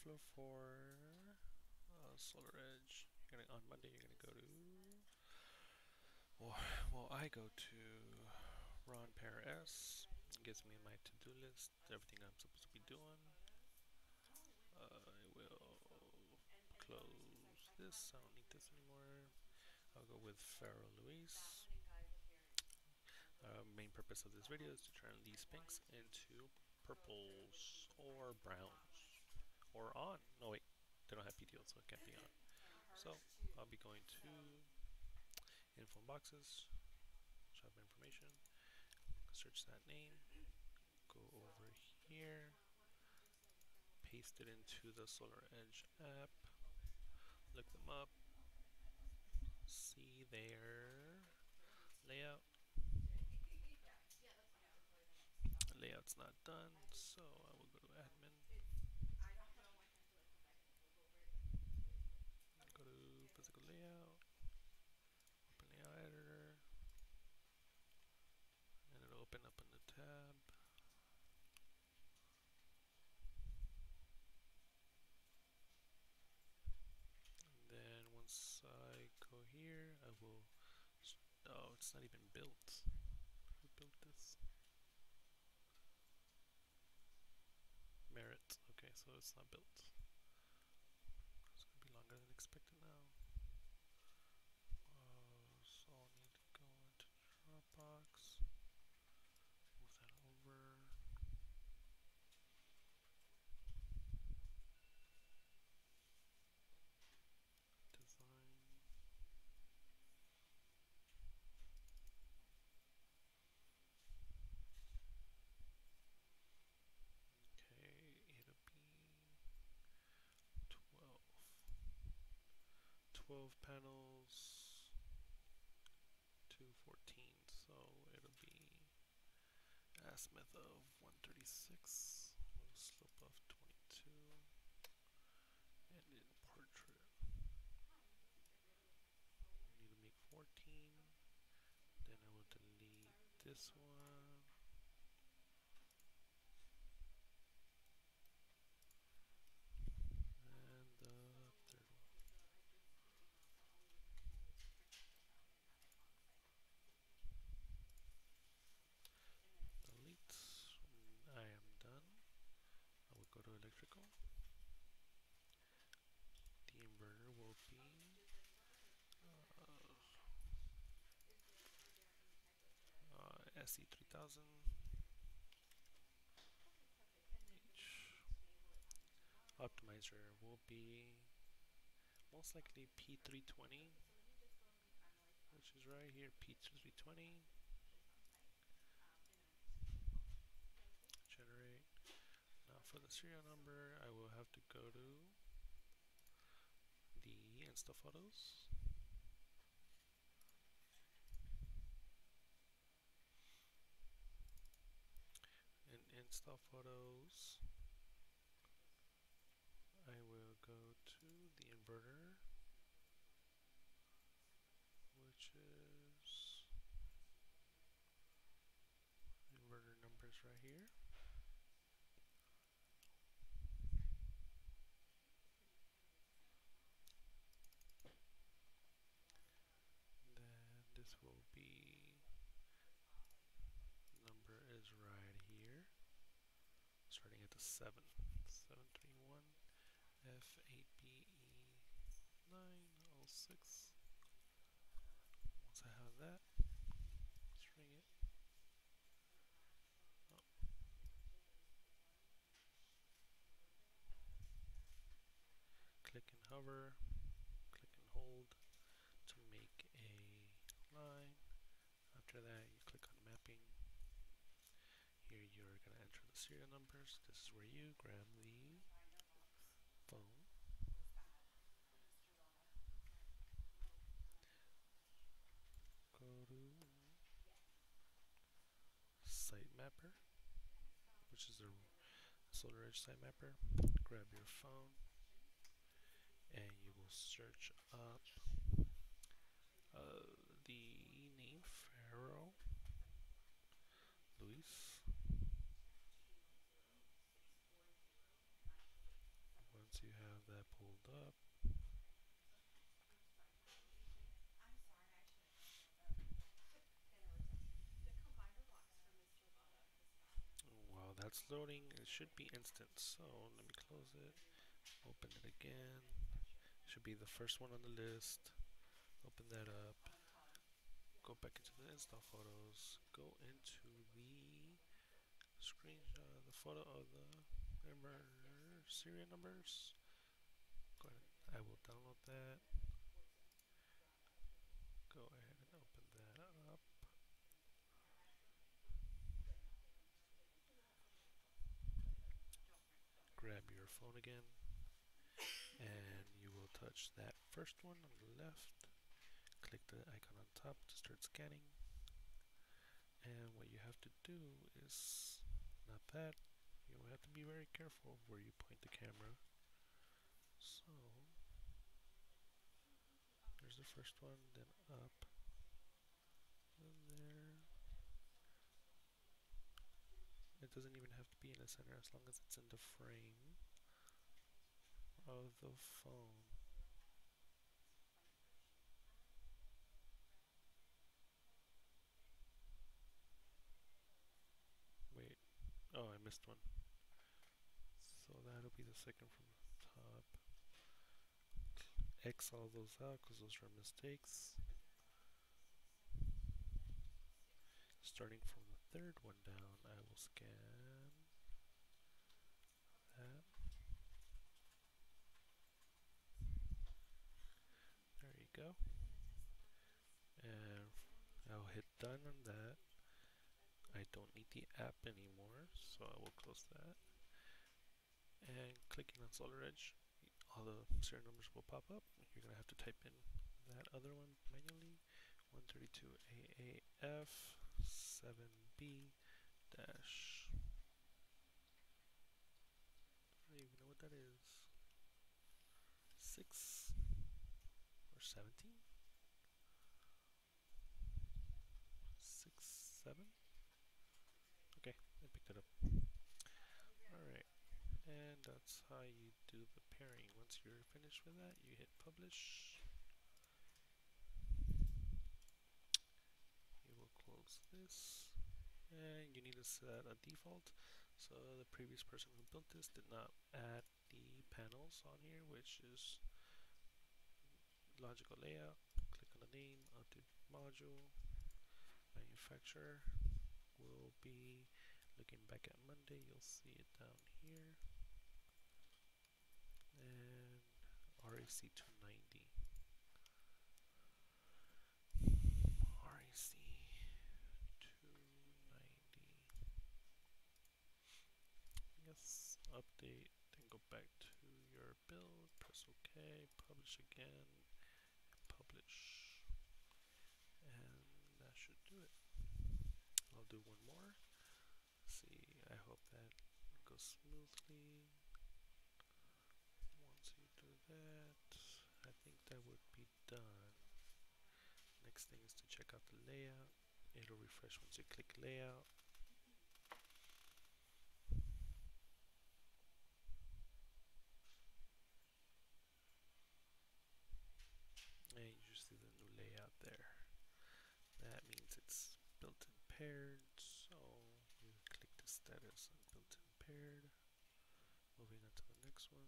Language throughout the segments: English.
workflow for uh, Solar Edge. You're gonna on Monday. You're gonna go to. Well, well, I go to Ron Pair S. It gives me my to-do list, everything I'm supposed to be doing. Uh, I will close this. I don't need this anymore. I'll go with Pharaoh Luis. Uh, main purpose of this video is to turn these pinks into purples or browns or on. No wait, they don't have PTO, so it can't be on. So I'll be going to info boxes, shop information, search that name, go over here, paste it into the SolarEdge app, look them up, see their layout. Layout's not done, so I will go to admin. Go to physical layout, open layout editor, and it'll open up in the tab. And then once I go here, I will. Oh, it's not even built. Who built this? Merit. Okay, so it's not built. It's gonna be longer than expected now. Uh, so I'll need to go into Dropbox. Move that over. Design. Okay, it'll be 12. 12 panels, 214, so it'll be azimuth of 136, with a slope of 22, and in portrait. I need to make 14, then I will delete this one. And the third one. Delete. I am done. I will go to electrical. The inverter will be uh, uh, SE3000 H. Optimizer will be most likely P320, which is right here, P320. Generate. Now for the serial number, I will have to go to the Insta photos. In Insta photos, I will go to the inverter, which is inverter numbers right here. 7. 731 F8BE906. Once I have that, string it. Oh. Click and hover. Serial numbers. This is where you grab the phone. Go to Site Mapper, which is a SolarEdge Site Mapper. Grab your phone and you will search up uh, the name Pharaoh Luis. Once it's loading, it should be instant. So let me close it, open it again. Should be the first one on the list. Open that up. Go back into the install photos. Go into the screenshot, the photo of the number, serial numbers. Go ahead. I will download that. Go ahead and open that up. Grab your phone again and you will touch that first one on the left. Click the icon on top to start scanning. And what you have to do is not that. You have to be very careful where you point the camera. So there's the first one, then up, and there. It doesn't even have to be in the center as long as it's in the frame of the phone. Wait, oh I missed one. So that'll be the second from the top. X all those out because those are mistakes. Starting from third one down, I will scan that. There you go. And I'll hit done on that. I don't need the app anymore, so I will close that. And clicking on SolarEdge, all the serial numbers will pop up. You're going to have to type in that other one manually. 132AAF 7B dash. I don't even know what that is. 6 or 17? 6, 7? Okay, I picked it up. Alright, and that's how you do the pairing. Once you're finished with that, you hit publish. You will close this, and you need to set a default. So the previous person who built this did not add the panels on here, which is logical layout. Click on the name of the module. Manufacturer will be looking back at Monday. You'll see it down here and RAC 290. RAC 290. Yes, update, then go back to your build, press OK, publish again, publish, and that should do it. I'll do one more. See, I hope that goes smoothly. Once you do that, I think that would be done. Next thing is to check out the layout. It'll refresh once you click layout. And you see the new layout there. That means it's built-in paired, so you click the status on built-in paired. Moving on to the next one.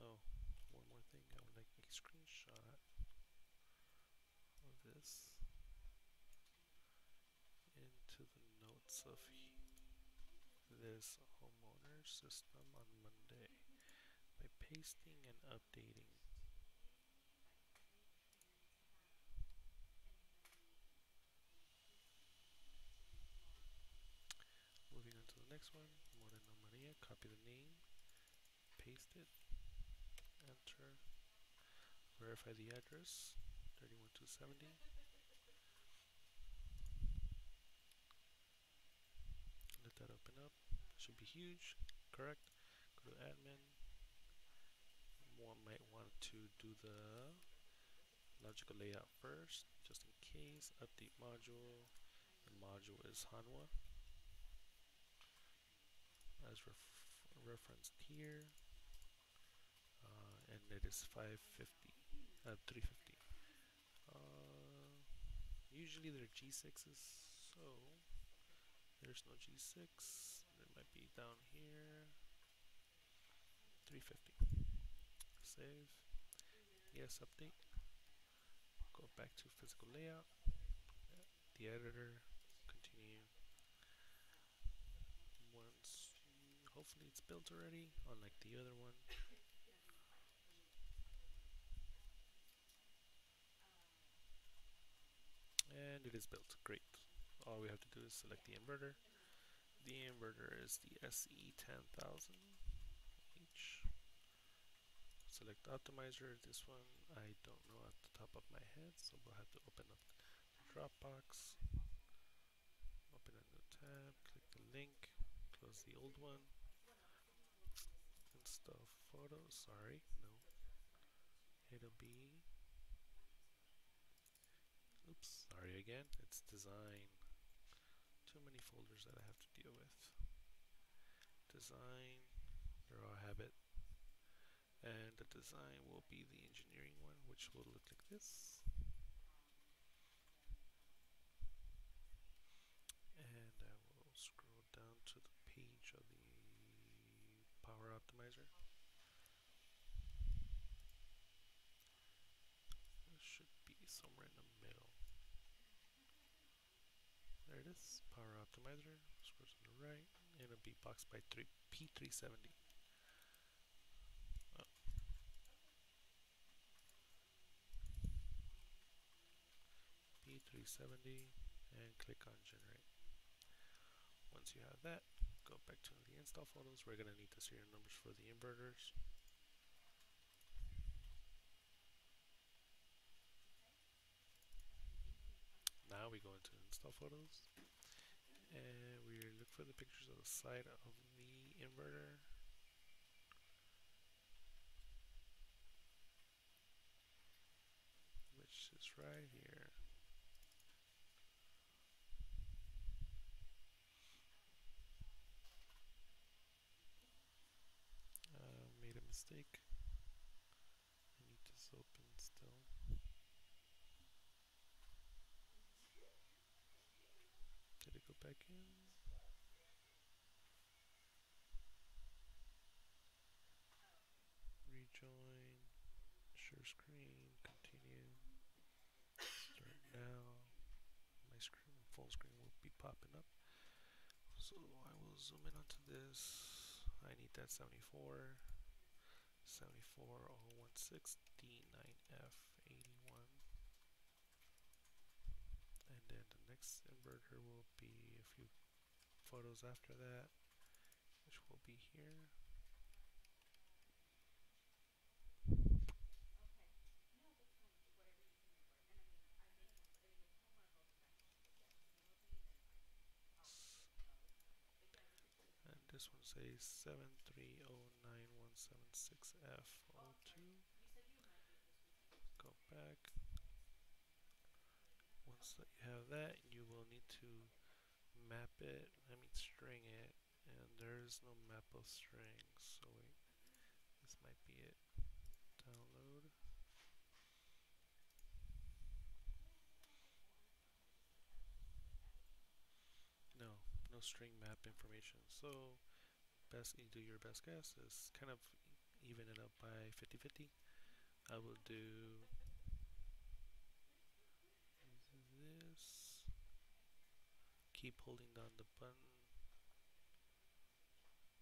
Oh, one more thing. I would like a screenshot of this into the notes of this homeowner system on Monday by pasting and updating. Moving on to the next one, Moreno Maria, copy the name, paste it, enter, verify the address, 31270. Let that open up, should be huge, correct, go to admin, one might want to do the logical layout first, just in case, update module, the module is Hanwha. as ref referenced here uh, and it is 550 uh, 350 uh, usually they're G6s so There's no G6. It might be down here. 350. Save. Yes, update. Go back to physical layout. The editor. Continue. Once, hopefully it's built already, unlike the other one. And it is built. Great. All we have to do is select the inverter. The inverter is the SE10000H. Select optimizer. This one I don't know at the top of my head, so we'll have to open up the Dropbox. Open a new tab, click the link, close the old one. Install photos, sorry, no. It'll be Oops, sorry again. It's design. Too many folders that I have to deal with. Design, draw habit. And the design will be the engineering one, which will look like this. And I will scroll down to the page of the power optimizer. It should be somewhere in the middle. There it is, Power Optimizer, scroll on the right, and it'll be boxed by three P370. Oh. P370, and click on Generate. Once you have that, go back to the install photos. We're going to need the serial numbers for the inverters. now we go into install photos and we look for the pictures of the side of the inverter. Which is right here. Uh, made a mistake. I need this open go. Rejoin, share screen, continue, start now. My screen, full screen will be popping up. So I will zoom in onto this. I need that 74, 74016 D9F81 and then the inverter will be a few photos after that which will be here. And this one says 7309176F02 go back that you have that, you will need to map it, I mean string it, and there is no map of strings, so wait, this might be it. Download. No, no string map information. So best you do your best guess is kind of even it up by 50-50. I will do keep holding down the button.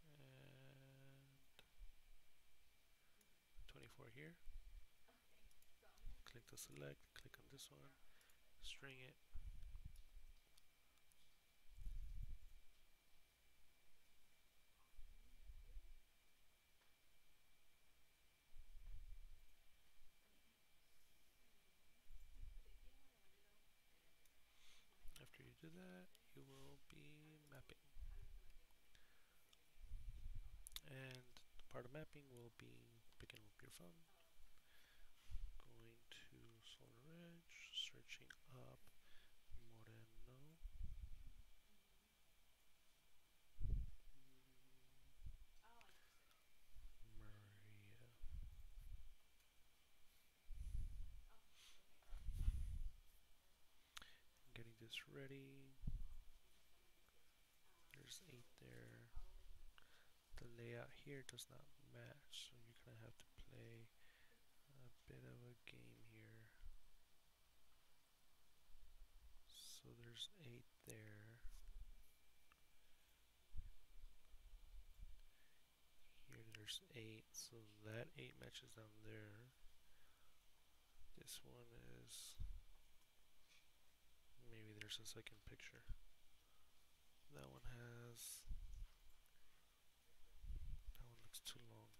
And 24 here. Click to select click on this one. String it mapping will be picking up your phone. Going to SolarEdge, searching up Moreno. Maria. Getting this ready. There's eight there. The layout here does not match, so you're gonna have to play a bit of a game here. So there's eight there. Here there's eight, so that eight matches down there. This one is maybe there's a second picture. That one has that one looks too long.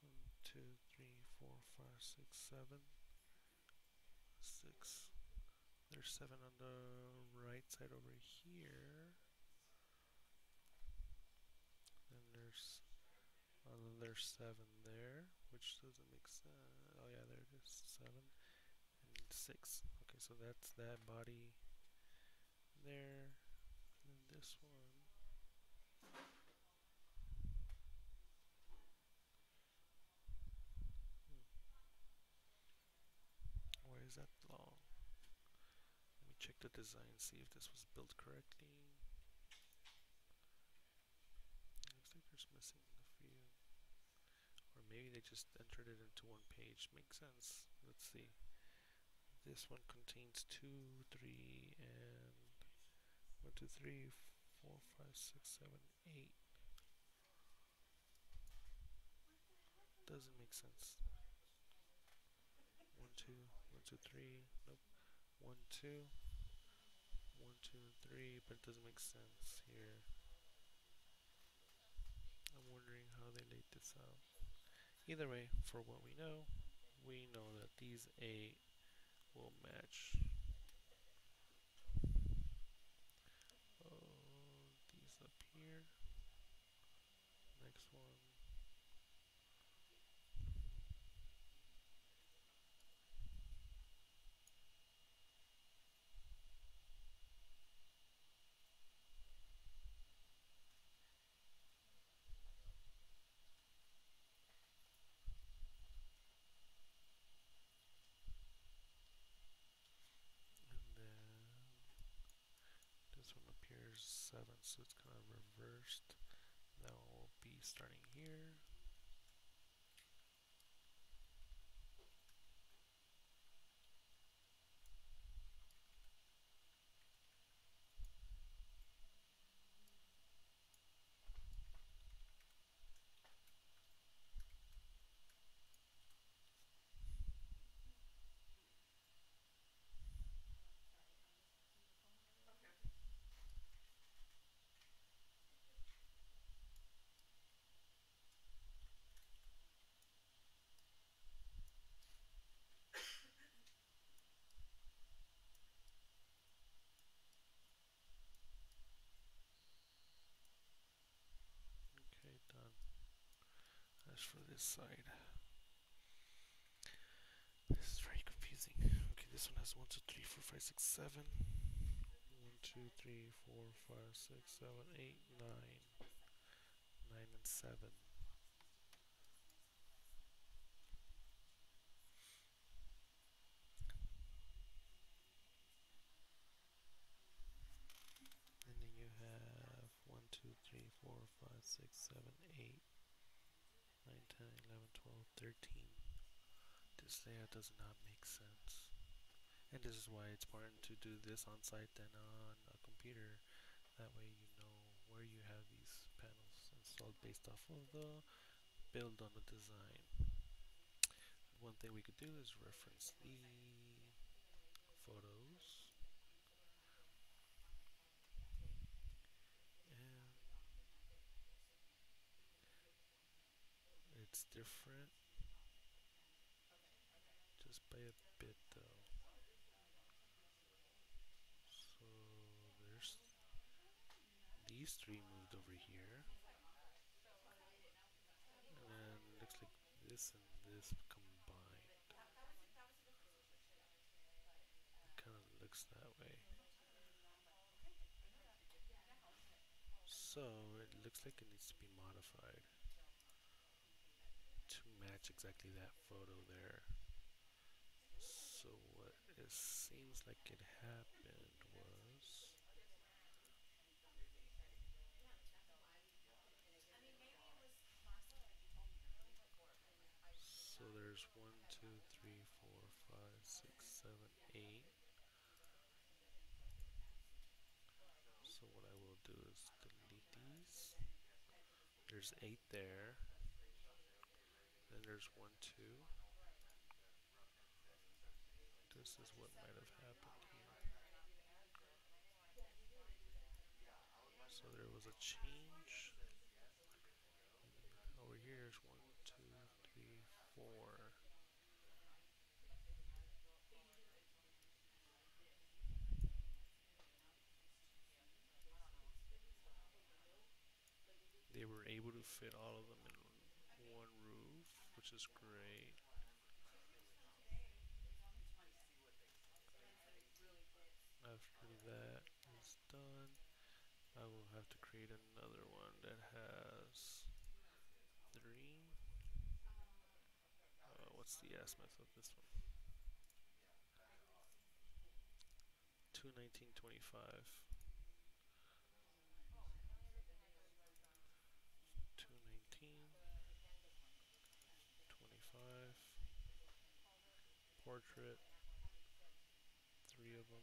One, two, three, four, five, six, seven. Six. There's seven on the right side over here. And there's uh, there's seven there, which doesn't make sense. Oh yeah, there it is. Seven and six. Okay, so that's that body there. And this one. Hmm. Why is that long? Let me check the design, see if this was built correctly. Looks like there's missing a few. Or maybe they just entered it into one page. Makes sense. Let's see. This one contains two, three, and one, two, three, four, five, six, seven, eight. Doesn't make sense. One, two, one, two, three. Nope. One, two. One, two, and three, but it doesn't make sense here. I'm wondering how they laid this out. Either way, for what we know, we know that these eight will match. 7, so it's kind of reversed. Now we'll be starting here. This side, this is very confusing. Okay, this one has one, two, three, four, five, six, seven. One, two, three, four, five, six, seven, eight, nine. Nine and seven. And then you have 1, 2, 3, 4, 5, 6, 7, 8, 9, 10, 11, 12, 13. This layout does not make sense. And this is why it's important to do this on site than on a computer. That way you know where you have these panels installed based off of the build on the design. One thing we could do is reference the photos and it's different. Just by a bit though. So there's these three moved over here. And then looks like this and this combined. It kind of looks that way. So it looks like it needs to be modified exactly that photo there. So what it seems like it happened was... So there's one, two, three, four, five, six, seven, eight. So what I will do is delete these. There's eight there. Then there's one, two. This is what might have happened here. So there was a change. Over here is one, two, three, four. They were able to fit all of them which is great. After that is done, I will have to create another one that has three. Uh, what's the azimuth of this one? 219.25. Portrait. Three of them.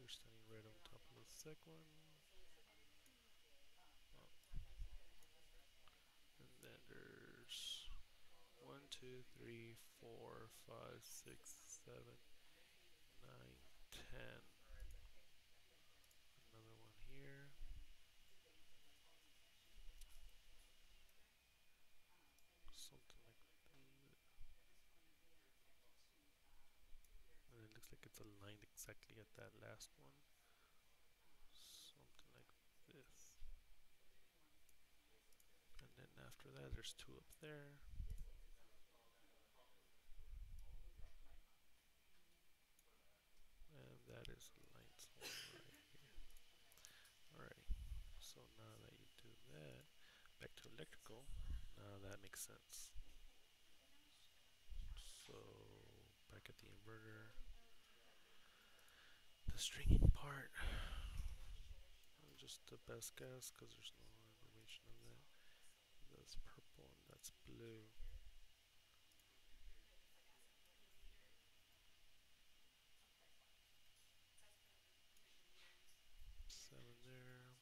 You're standing right on top of the thick one. Oh. And then there's one, two, three, four, five, six, seven, nine, ten. Another one here. Something like that. And it looks like it's aligned exactly at that last one. Something like this. And then after that, there's two up there. And that is somewhere right here. Alrighty. So now that you do that, back to electrical. Now that makes sense. So back at the inverter, stringing part. I'm just the best guess because there's no information on that. That's purple and that's blue. Seven there.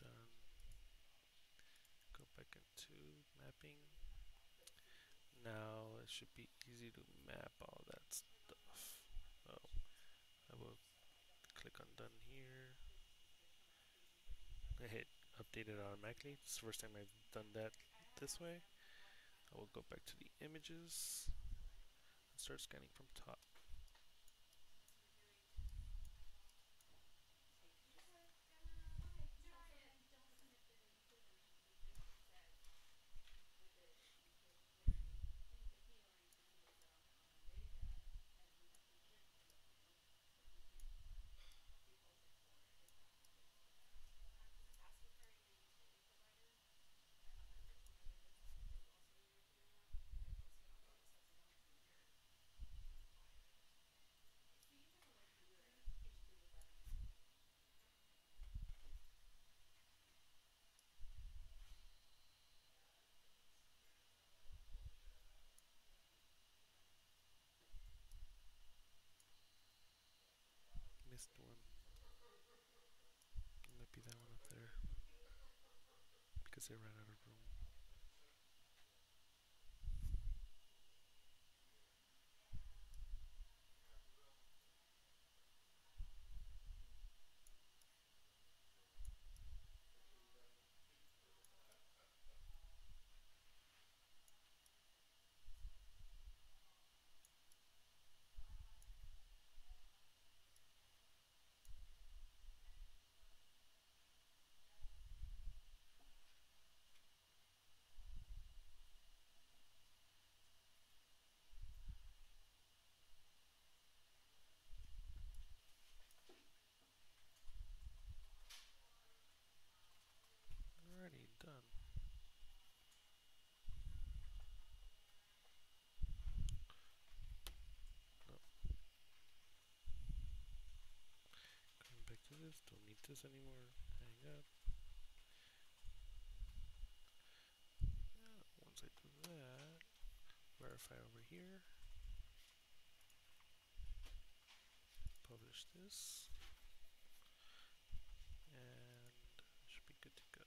Done. Go back into mapping. Now it should be easy to map all that stuff. Oh, I will click on done here. I hit update it automatically. It's the first time I've done that this way. I will go back to the images and start scanning from top. Missed one. It might be that one up there. Because they ran this anymore. Hang up. Yeah, once I do that, verify over here. Publish this. And should be good to go.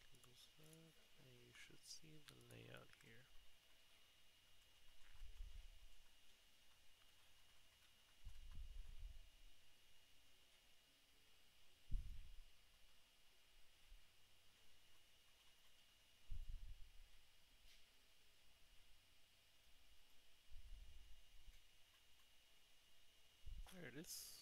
close that, and you should see the layout here. Is.